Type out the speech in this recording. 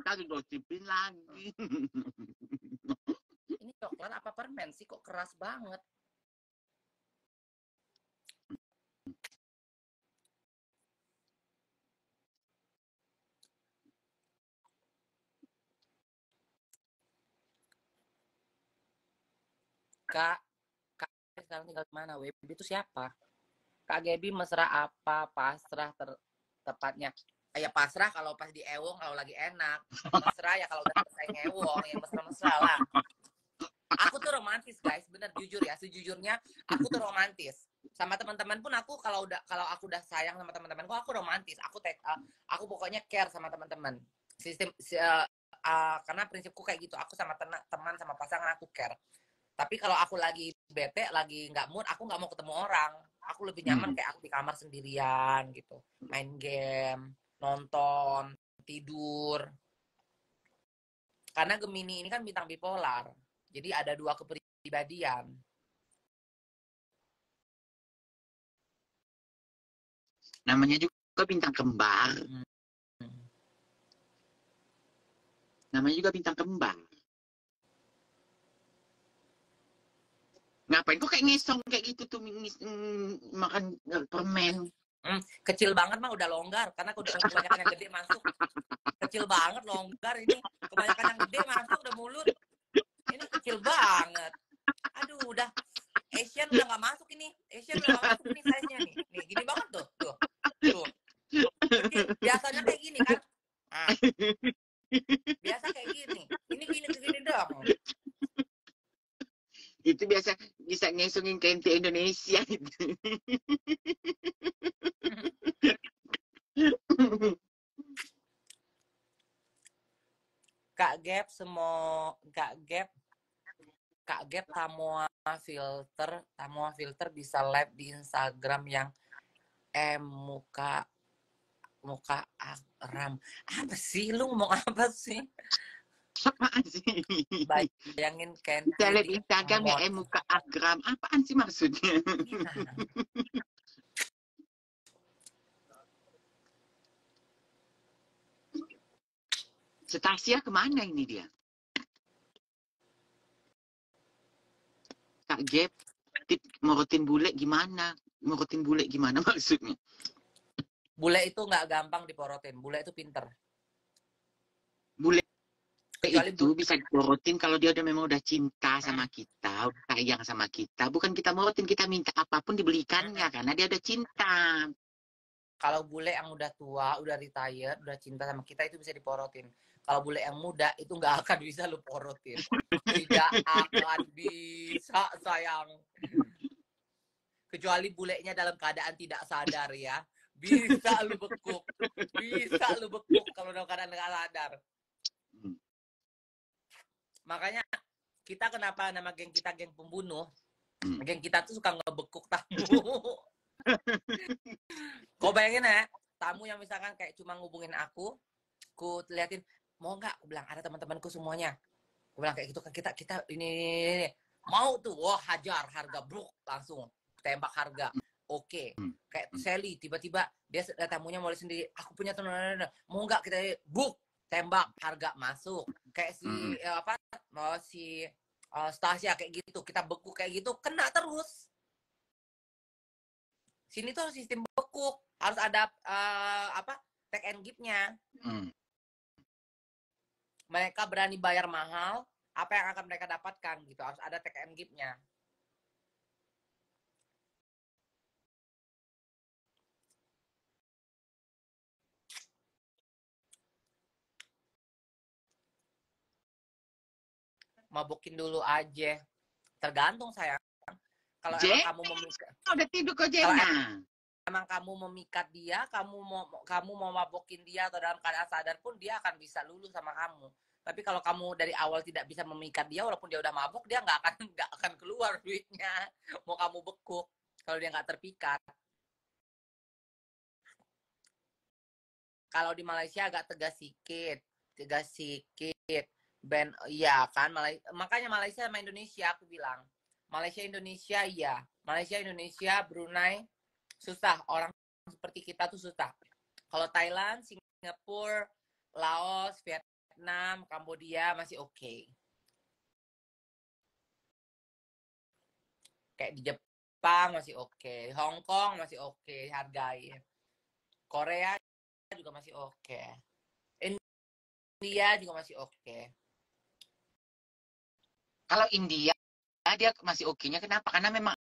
ntar digosipin lagi. Ini coklat apa permen sih kok keras banget? Kak, Kak sekarang tinggal di mana? Web itu siapa? Kak Gebi mesra apa? Pasrah ter tepatnya. Ya pasrah kalau pas di ewong kalau lagi enak. Mesra ya kalau udah selesai ngewong ya mesra-mesra lah. Aku tuh romantis guys, bener jujur ya, sejujurnya aku tuh romantis. Sama teman-teman pun aku kalau udah kalau aku udah sayang sama teman-temanku aku romantis. Aku tek, uh, aku pokoknya care sama teman-teman. Sistem uh, uh, karena prinsipku kayak gitu. Aku sama teman teman sama pasangan aku care. Tapi kalau aku lagi bete, lagi nggak mood, aku nggak mau ketemu orang. Aku lebih nyaman Hmm. kayak aku di kamar sendirian gitu, main game, nonton, tidur. Karena Gemini ini kan bintang bipolar, jadi ada dua kepribadian. Namanya juga bintang kembar. Hmm. Namanya juga bintang kembar. Ngapain kok kayak ngesong kayak gitu tuh ngis- makan eh, permen? Hmm, kecil banget mah udah longgar karena udah kebanyakan yang gede masuk. Kecil banget longgar ini. Kebanyakan yang gede masuk udah mulut. Ini kecil banget. Aduh, udah Asian udah nggak masuk ini. Asian udah nggak masuk ini size-nya nih. Nih, gini banget tuh. Tuh. Tuh. Biasanya kayak gini kan. Ah. Biasa kayak gini. Ini gini gini dong. Itu biasa bisa ngesongin ke Indonesia itu. Kak Gap semua Kak Gap Kak Gap Tamoa filter Tamoa filter bisa live di Instagram yang M muka muka Akram apa sih lu ngomong apa sih Apaan sih? bayangin Ken lihat Instagram ya, eh muka Agram. Apaan sih maksudnya? Stasia ke mana ini dia? Kak Gap, tip morotin bule gimana? Morotin bule gimana maksudnya? bule itu nggak gampang diporotin bule itu pinter Bule Kecuali itu bisa dimorotin kalau dia udah memang udah cinta sama kita, udah sayang sama kita. Bukan kita morotin, kita minta apa pun dibelikannya karena dia udah cinta. kalau bule yang udah tua, udah retired, udah cinta sama kita itu bisa diporotin. Kalau bule yang muda itu nggak akan bisa lu porotin. Tidak akan bisa sayang. Kecuali bulenya dalam keadaan tidak sadar ya. Bisa lu bekuk. Bisa lu bekuk kalau dalam keadaan nggak sadar. Hmm. Makanya kita kenapa nama geng kita geng pembunuh? Hmm. Geng kita tuh suka ngebekuk tamu. Kau bayangin ya, tamu yang misalkan kayak cuma ngubungin aku, ku liatin mau nggak? Aku bilang ada teman-temanku semuanya. Aku bilang kayak gitu kan kita kita ini, ini, ini. mau tuh, wah hajar harga bruk langsung tembak harga. Oke, Hmm. kayak Sally tiba-tiba dia tamunya mulai sendiri. Aku punya teman mau nggak kita book tembak harga masuk. Kayak si Hmm. eh, apa? Oh, si eh, Stasia kayak gitu kita beku kayak gitu kena terus sini tuh harus sistem bekuk harus ada eh, apa take and give-nya Hmm. Mereka berani bayar mahal apa yang akan mereka dapatkan gitu. Harus ada take and give-nya mabukin dulu aja. Tergantung sayang. Kalau emang kamu memikat Udah tidur kok Jena. emang kamu memikat dia, kamu mau kamu mau mabokin dia atau dalam keadaan sadar pun dia akan bisa lulu sama kamu. Tapi kalau kamu dari awal tidak bisa memikat dia, walaupun dia udah mabuk, dia nggak akan nggak akan keluar duitnya. Mau kamu bekuk kalau dia nggak terpikat. Kalau di Malaysia agak tegas sedikit, tegas sedikit. Ben, iya kan, Malai- makanya Malaysia sama Indonesia aku bilang. Malaysia Indonesia iya, Malaysia Indonesia Brunei susah orang seperti kita tuh susah kalau Thailand Singapura Laos Vietnam Vietnam, Kambodia masih oke. Kayak di Jepang masih oke, Hong Kong masih oke, hargai. Korea juga masih oke. India juga masih oke. Kalau India dia masih oke-nya kenapa? Karena memang